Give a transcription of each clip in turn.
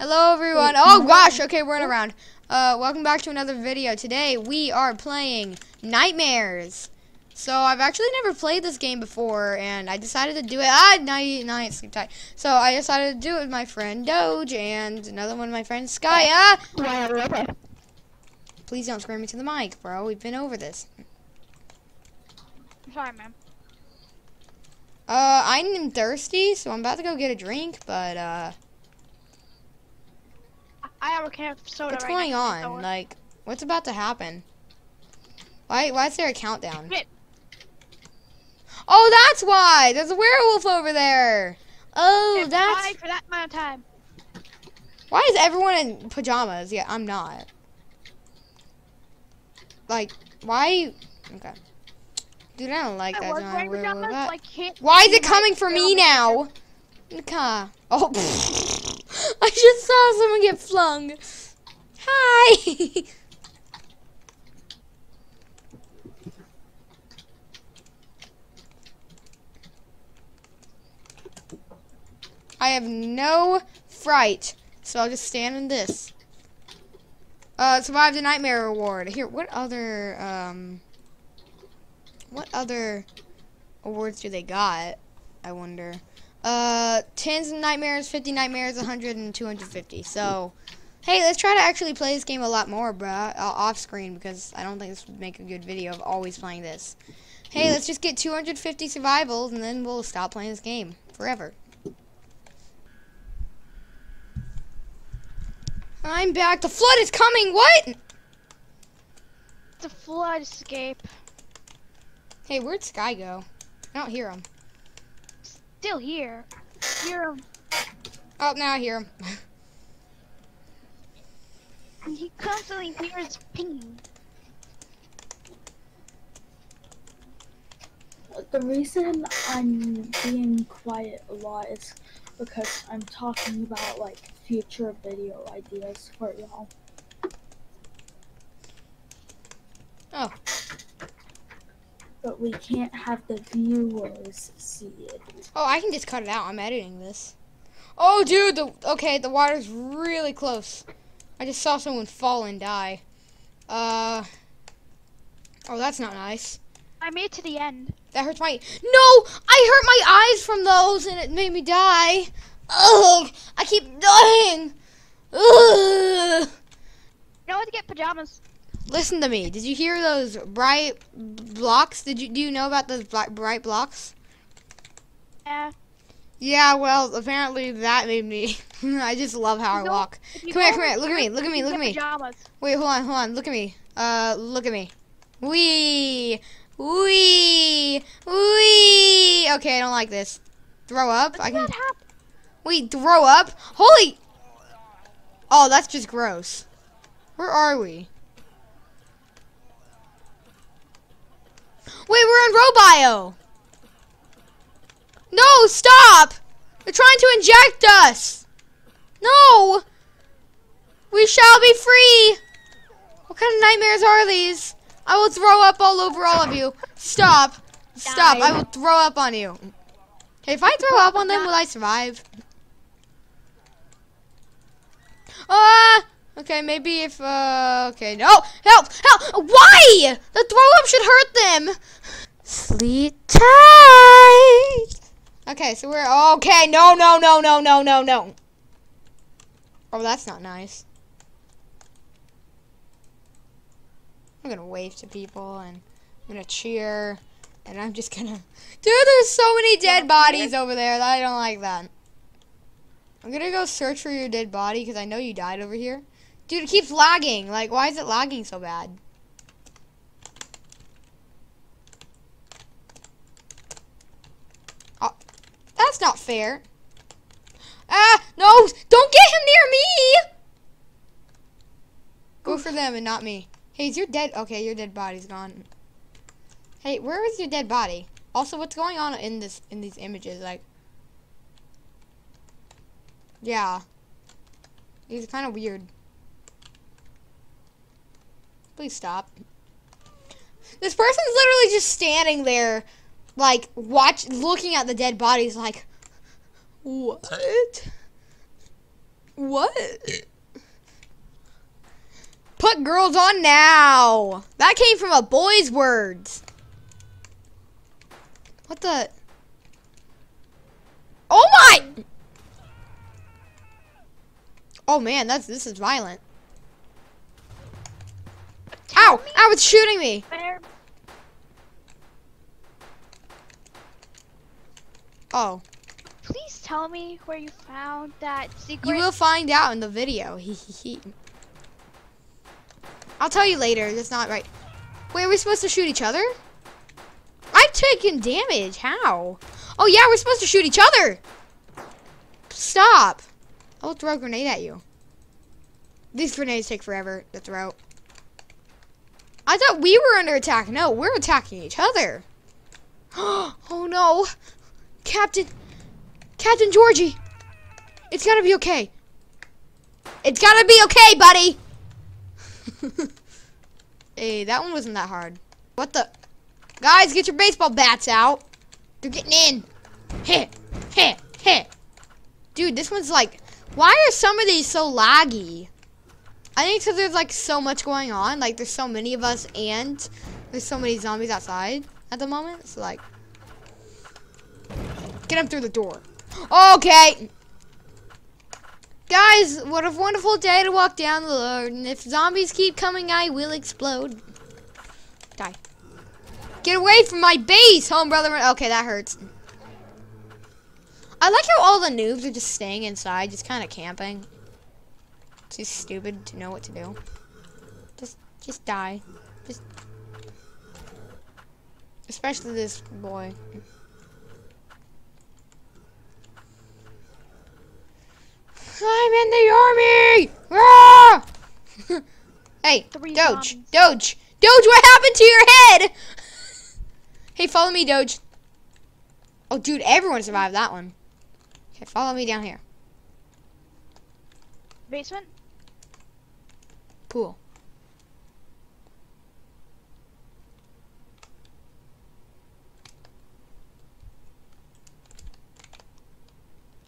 Hello everyone. Oh gosh, okay, we're in a round. Uh, welcome back to another video. Today we are playing Nightmares. So I've actually never played this game before, and I decided to do it. Ah, night, night, sleep tight. So I decided to do it with my friend Doge and another one of my friends Sky. Ah! Please don't scream into the mic, bro. We've been over this. Sorry, man. Uh, I'm thirsty, so I'm about to go get a drink, but uh. I have a can soda What's right going on? Like, what's about to happen? Why, why is there a countdown? Oh, that's why! There's a werewolf over there! Oh, It's that's... for that amount of time. Why is everyone in pajamas? Yeah, I'm not. Like, why... Okay. Dude, I don't like I that. was Don't wearing werewolf. pajamas, That- so I can't Why is it coming for me now? Okay. Oh, I just saw someone get flung. Hi. I have no fright, so I'll just stand in this. Uh, survived a nightmare award. Here, what other, um, what other awards do they got? I wonder. Uh, 10 nightmares, 50 nightmares, 100, and 250. So, hey, let's try to actually play this game a lot more, bruh, uh, off screen, because I don't think this would make a good video of always playing this. Hey, let's just get 250 survivals, and then we'll stop playing this game forever. I'm back. The flood is coming. What? The flood escape. Hey, where'd Sky go? I don't hear him. Still here. Hear him. Oh, now I hear him. And he constantly hears pinging. The reason I'm being quiet a lot is because I'm talking about like future video ideas for y'all. Oh. But we can't have the viewers see it. Oh, I can just cut it out. I'm editing this. Oh, dude. The okay. The water's really close. I just saw someone fall and die. Uh. Oh, that's not nice. I made it to the end. That hurts my. No! I hurt my eyes from those, and it made me die. Ugh! I keep dying. Ugh! You know what to get pajamas. Listen to me. Did you hear those bright blocks? Did you do you know about those bri- bright blocks? Yeah. Yeah, well, apparently that made me. I just love how I walk. Come here, come here. Look at me. Look at me. Look at me. Pajamas. Wait, hold on, hold on. Look at me. Uh, look at me. Wee, wee, wee. Okay, I don't like this. Throw up. I can. Wait, throw up. Holy. Oh, that's just gross. Where are we? Wait, we're in Robio. No, stop! They're trying to inject us. No. We shall be free. What kind of nightmares are these? I will throw up all over all of you. Stop. Stop. I will throw up on you. If I throw up on them, will I survive? Ah! Okay, maybe if, uh, okay, no! Help! Help! Why? The throw up should hurt them! Sleep tight! Okay, so we're, okay, no, no, no, no, no, no, no. Oh, that's not nice. I'm gonna wave to people and I'm gonna cheer and I'm just gonna. Dude, there's so many dead bodies over there that I don't like that. I'm gonna go search for your dead body because I know you died over here. Dude, it keeps lagging. Like, why is it lagging so bad? Oh, that's not fair. Ah, no! Don't get him near me! Go for them and not me. Hey, is your dead? Okay, your dead body's gone. Hey, where is your dead body? Also, what's going on in this in these images? Like, yeah, these are kind of weird. Please stop. This person's literally just standing there, like watch, looking at the dead bodies, like, what? What? Put girls on now. That came from a boy's words. What the? Oh my! Oh man, that's this is violent. Ow! Ow! It's shooting me. Where? Oh, Please tell me where you found that secret. you will find out in the video. I'll tell you later. That's not right. Wait, are we supposed to shoot each other? I've taken damage. How? Oh yeah, we're supposed to shoot each other. Stop. I'll throw a grenade at you. These grenades take forever to throw. I thought we were under attack. No, we're attacking each other. oh no. Captain. Captain Georgie. It's gotta be okay. It's gotta be okay, buddy. hey, that one wasn't that hard. What the? Guys, get your baseball bats out. They're getting in. Hit, hit, hit. Dude, this one's like, why are some of these so laggy? I think because there's like so much going on. Like there's so many of us and there's so many zombies outside at the moment. So like, get them through the door. Okay. Guys, what a wonderful day to walk down the road. And if zombies keep coming, I will explode. Die. Get away from my base, home brother. Okay, that hurts. I like how all the noobs are just staying inside, just kind of camping. Just stupid to know what to do. Just, just die. Just, especially this boy. I'm in the army! Ah! hey, Three Doge, zombies. Doge, Doge, what happened to your head? hey, follow me, Doge. Oh, dude, everyone survived that one. Okay, follow me down here. Basement? Cool.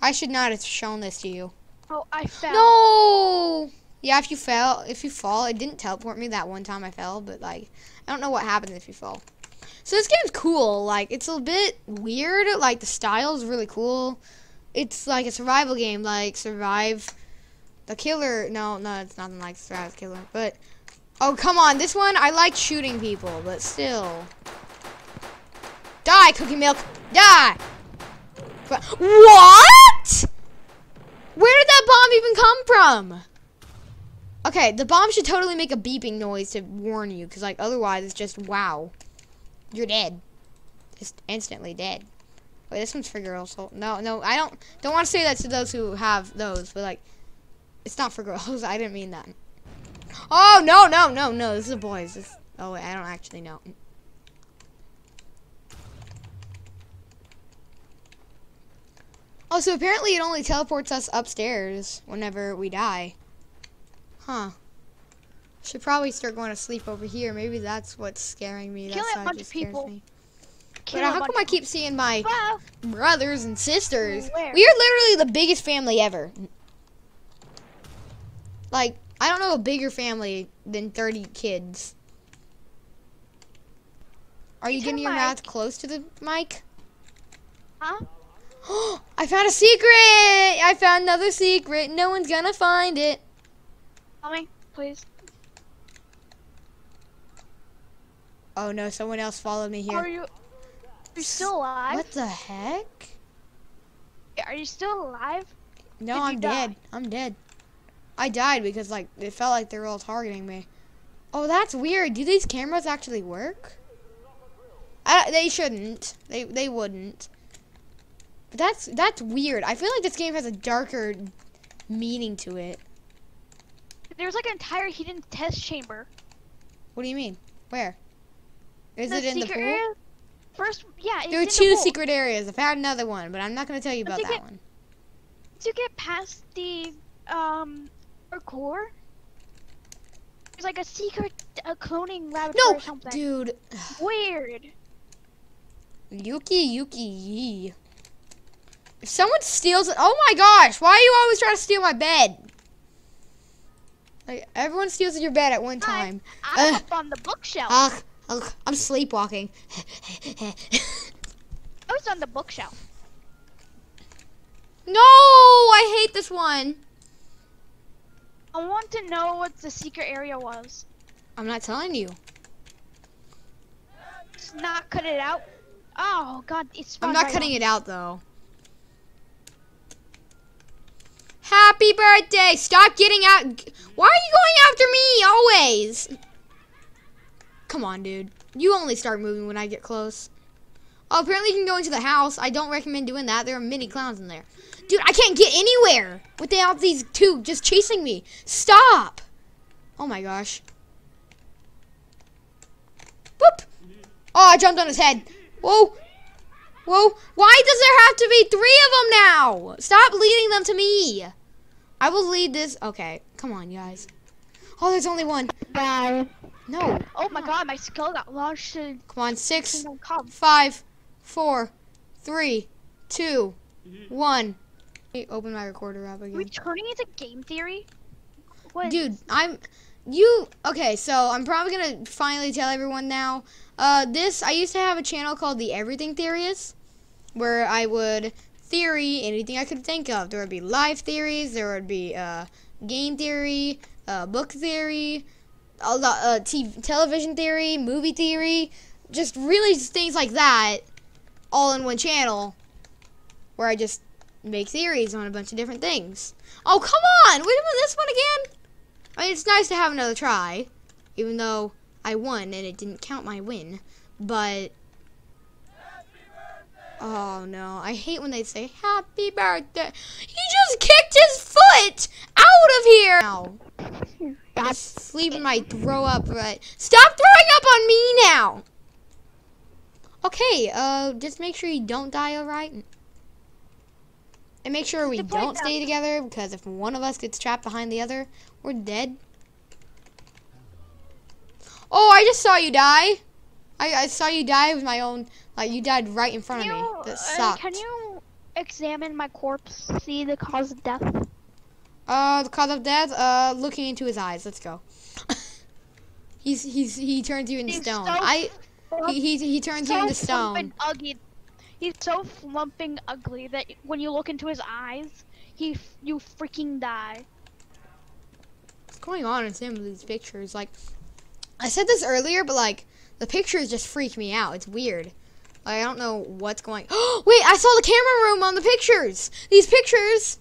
I should not have shown this to you. Oh, I fell. No. Yeah, if you fell, if you fall, it didn't teleport me that one time I fell, but like, I don't know what happens if you fall. So this game's cool. Like, it's a bit weird. Like, the style's really cool. It's like a survival game, like Survive the Killer. No, no, it's nothing like the Killer. But oh, come on, this one I like shooting people, but still. Die, Cookie Milk. Die. But- What? Where did that bomb even come from? Okay, the bomb should totally make a beeping noise to warn you, because like otherwise it's just wow, you're dead, just instantly dead. Wait, this one's for girls. So no, no, I don't don't want to say that to those who have those, but like, it's not for girls. I didn't mean that. Oh no, no, no, no! This is a boys. This, oh wait, I don't actually know. Oh, so apparently it only teleports us upstairs whenever we die. Huh. Should probably start going to sleep over here. Maybe that's what's scaring me. Killing That's a bunch just of people. me. But how come I keep seeing my brothers and sisters? Where? We are literally the biggest family ever. Like, I don't know a bigger family than 30 kids. Are you getting your mic. mouth close to the mic? Huh? I found a secret! I found another secret. No one's gonna find it. Tell me, please. Oh no, someone else followed me Are here. you? Are you still alive? What the heck? Are you still alive? No, Did I'm dead. die? I'm dead. I died because like it felt like they were all targeting me. Oh, that's weird. Do these cameras actually work? I, they shouldn't. They they wouldn't. But that's that's weird. I feel like this game has a darker meaning to it. There's like an entire hidden test chamber. What do you mean? Where? Is the it in the pool? area? First, yeah. It's There are the two pool. secret areas. I found another one, but I'm not going to tell you about Let's that it- one. Once you get past the um parkour, there's like a secret uh, cloning laboratory No, or something. dude. Weird. Yuki Yuki yee. If someone steals it, oh my gosh! Why are you always trying to steal my bed? Like everyone steals your bed at one time. I'm Ugh. up on the bookshelf. Ugh, ugh, I'm sleepwalking. I was on the bookshelf. no, I hate this one. I want to know what the secret area was. I'm not telling you. Just not cut it out. Oh god, it's. I'm not cutting it out though. Happy birthday! Stop getting out. Why are you going after me always? Come on, dude. You only start moving when I get close. Oh, apparently you can go into the house. I don't recommend doing that. There are many clowns in there. Dude, I can't get anywhere without these two just chasing me. Stop! Oh my gosh. Whoop! Oh, I jumped on his head. Whoa! Whoa! Why does there have to be three of them now? Stop leading them to me. I will lead this. Okay, come on, guys. Oh, there's only one. Bye. No. Oh my god, my skull got launched Come on, six, five, four, three, two, one. Wait, open my recorder up Are we again. turning into game theory? What? Dude, I'm you okay, so I'm probably gonna finally tell everyone now. Uh this I used to have a channel called the Everything Theorist where I would theory anything I could think of. There would be life theories, there would be uh game theory, uh book theory, a lot uh TV, television theory, movie theory, just really things like that all in one channel where I just make theories on a bunch of different things. Oh, come on! A minute, this one again? I mean, it's nice to have another try, even though I won and it didn't count my win. But oh no, I hate when they say "Happy Birthday." He just kicked his foot out of here. Now, That's sleep might throw up. But stop throwing up on me. Okay, uh, just make sure you don't die, alright? And make sure we don't stay together because if one of us gets trapped behind the other, we're dead. Oh, I just saw you die. I, I saw you die with my own, like, you died right in front Can of you, me. That uh, can you examine my corpse? See the cause of death? Uh, the cause of death, uh, looking into his eyes. Let's go. he's, he's, he turns you into He's stone. so I, he, he, he turns you into stone. ugly. He's so flumping ugly that when you look into his eyes, he f- you freaking die. What's going on in some of these pictures? Like, I said this earlier, but like, the pictures just freak me out. It's weird. Like, I don't know what's going. Oh, wait! I saw the camera room on the pictures. These pictures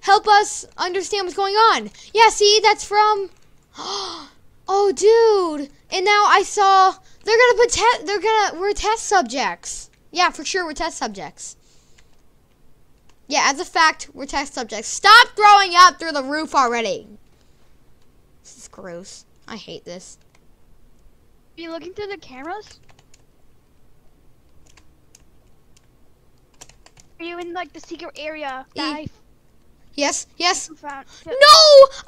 help us understand what's going on. Yeah, see, that's from. Oh, dude! And now I saw they're gonna put te- they're gonna we're test subjects. Yeah, for sure, we're test subjects. Yeah, as a fact, we're test subjects. Stop throwing up through the roof already. This is gross. I hate this. Are you looking through the cameras? Are you in like the secret area E- Yes, yes. No!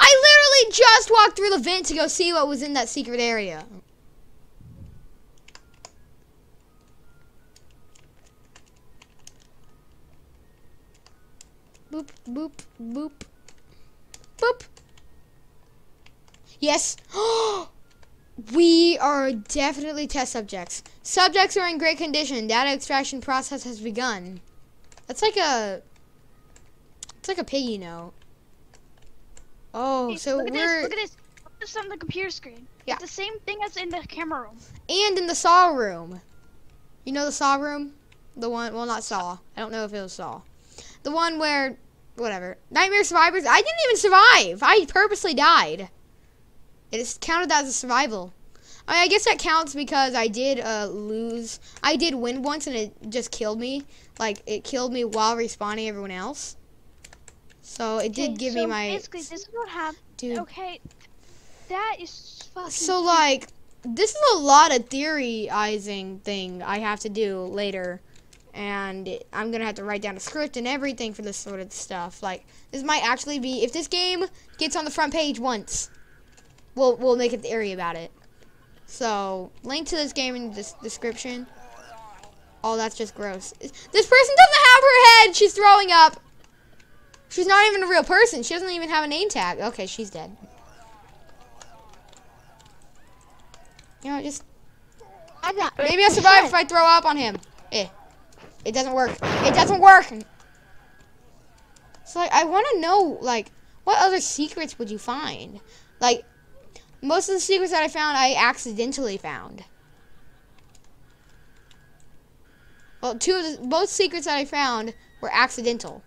I literally just walked through the vent to go see what was in that secret area. Boop, boop, boop. Boop. Yes. we are definitely test subjects. Subjects are in great condition. Data extraction process has begun. That's like a. It's like a piggy note. Oh, Hey, so look at we're this. Look at this. Look at this on the computer screen. Yeah. It's the same thing as in the camera room. and in the saw room. You know the saw room, the one. Well, not saw. I don't know if it was saw. The one where, whatever. Nightmare survivors. I didn't even survive. I purposely died. It is counted as a survival. I, mean, I guess that counts because I did uh, lose. I did win once, and it just killed me. Like it killed me while respawning everyone else. So it did give so me my Basically, this is what happened. dude. Okay, that is fucking. So like, this is a lot of theorizing thing I have to do later, and I'm gonna have to write down a script and everything for this sort of stuff. Like, this might actually be if this game gets on the front page once, we'll we'll make a theory about it. So, link to this game in the description. Oh, that's just gross. This person doesn't have her head. She's throwing up. She's not even a real person. She doesn't even have a name tag. Okay, she's dead. You know, just I'm not. maybe I'll survive if I throw up on him. Eh. It doesn't work. It doesn't work. So like, I want to know like what other secrets would you find? Like most of the secrets that I found, I accidentally found. Well, two of the both secrets that I found were accidental.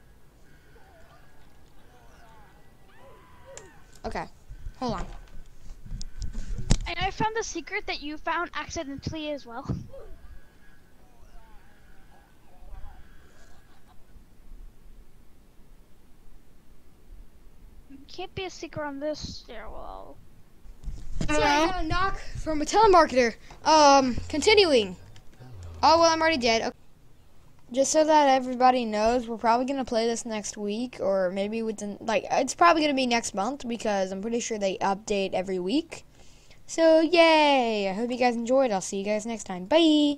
Okay, hold on. And I found the secret that you found accidentally as well. Can't be a secret on this stairwell. So I got a knock from a telemarketer. Um, continuing. Oh well, I'm already dead. Okay. Just so that everybody knows, we're probably gonna play this next week, or maybe within like it's probably gonna be next month because I'm pretty sure they update every week. So yay! I hope you guys enjoyed. I'll see you guys next time. Bye.